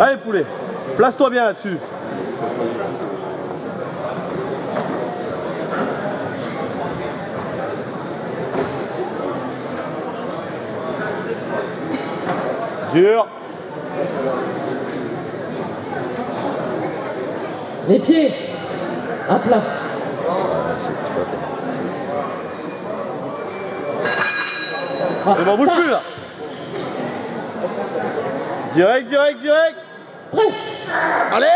Allez poulet, place-toi bien là-dessus. Dur. Les pieds à plat. Ah, Ne m'en bouge plus là. Direct, direct, direct. Presse Allez